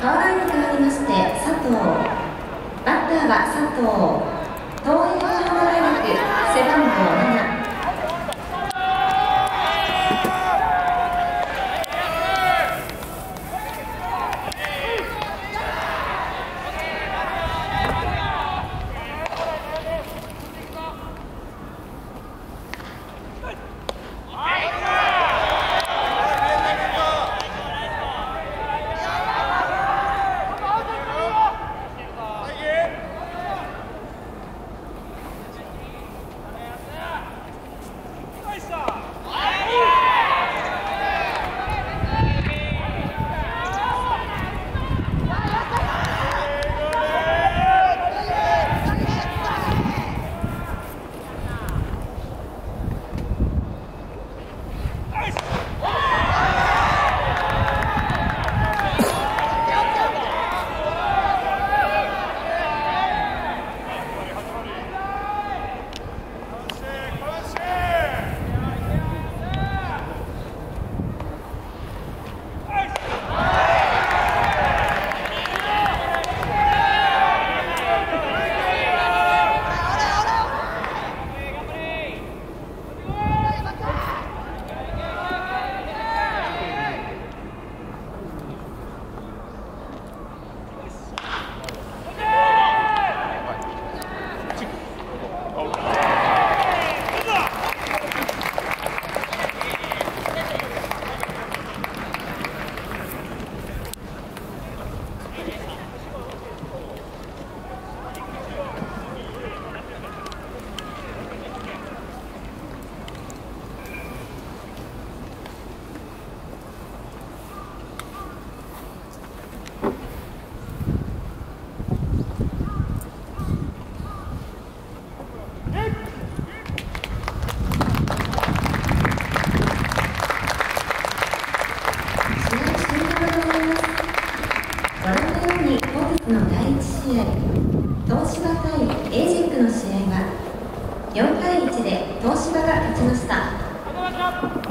川原に変わりまして佐藤。バッターは佐藤。東洋浜大学背番号の第1試合東芝対エージェックの試合は4対1で東芝が勝ちました。